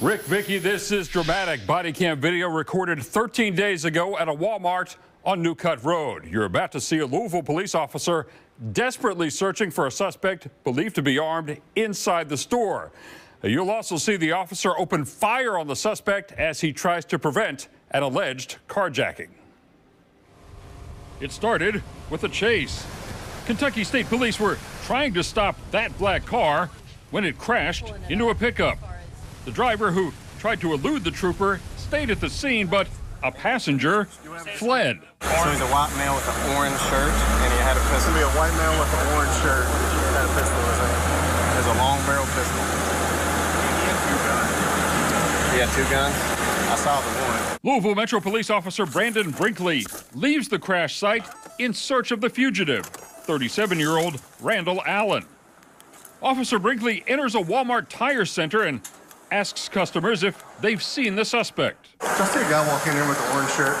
Rick, Vicky, this is dramatic body cam video recorded 13 days ago at a Walmart on New Cut Road. You're about to see a Louisville police officer desperately searching for a suspect believed to be armed inside the store. You'll also see the officer open fire on the suspect as he tries to prevent an alleged carjacking. It started with a chase. Kentucky State Police were trying to stop that black car when it crashed into a pickup. The driver who tried to elude the trooper stayed at the scene, but a passenger fled. So he's a white male with an orange shirt, and he had a pistol. Be a white male with an orange shirt, had a pistol in his hand. There's a long barrel pistol. He had two guns. I saw the one. Louisville Metro Police Officer Brandon Brinkley leaves the crash site in search of the fugitive, 37 year old Randall Allen. Officer Brinkley enters a Walmart tire center and asks customers if they've seen the suspect. I see a guy walk in here with an orange shirt.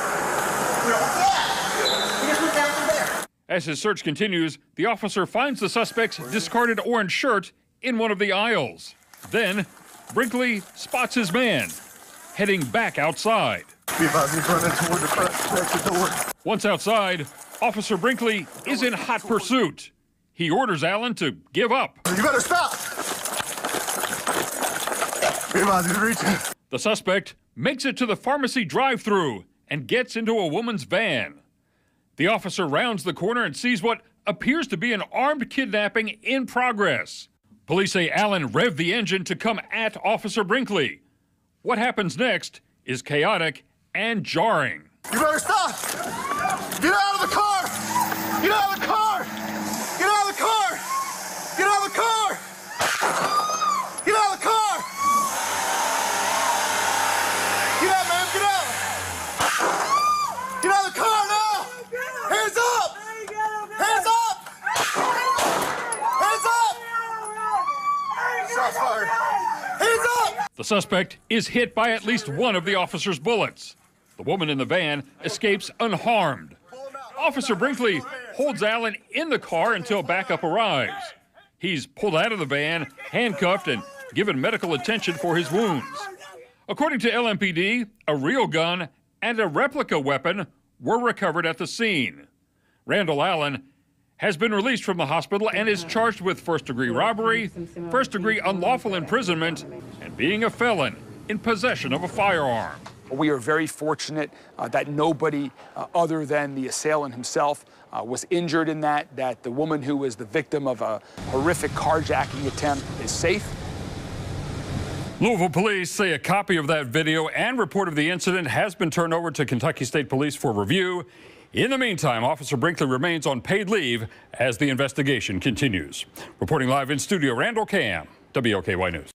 As his search continues, the officer finds the suspect's discarded orange shirt in one of the aisles. Then, Brinkley spots his man heading back outside. Be advised he's running toward the front exit door. Once outside, Officer Brinkley is in hot pursuit. He orders Allen to give up. You better stop. Be advised he's reaching. The suspect makes it to the pharmacy drive through and gets into a woman's van. The officer rounds the corner and sees what appears to be an armed kidnapping in progress. Police say Allen revved the engine to come at Officer Brinkley. What happens next is chaotic and jarring. You better stop. Get out of the car. Get out of the car. Get out of the car. Get out of the car. Get out of the car. Get out, man. Get out. Get out of the car now. Hands up. Hands up. Hands up. Fired. Hands up. The suspect is hit by at least one of the officer's bullets. The woman in the van escapes unharmed. Officer Brinkley holds Allen in the car until backup arrives. He's pulled out of the van, handcuffed, and given medical attention for his wounds. According to LMPD, a real gun and a replica weapon were recovered at the scene. Randall Allen has been released from the hospital and is charged with first degree robbery, first degree unlawful imprisonment, and being a felon in possession of a firearm. We are very fortunate uh, that nobody uh, other than the assailant himself uh, was injured in that, that the woman who was the victim of a horrific carjacking attempt is safe. Louisville police say a copy of that video and report of the incident has been turned over to Kentucky State Police for review. In the meantime, Officer Brinkley remains on paid leave as the investigation continues. Reporting live in studio, Randall Cam, WLKY News.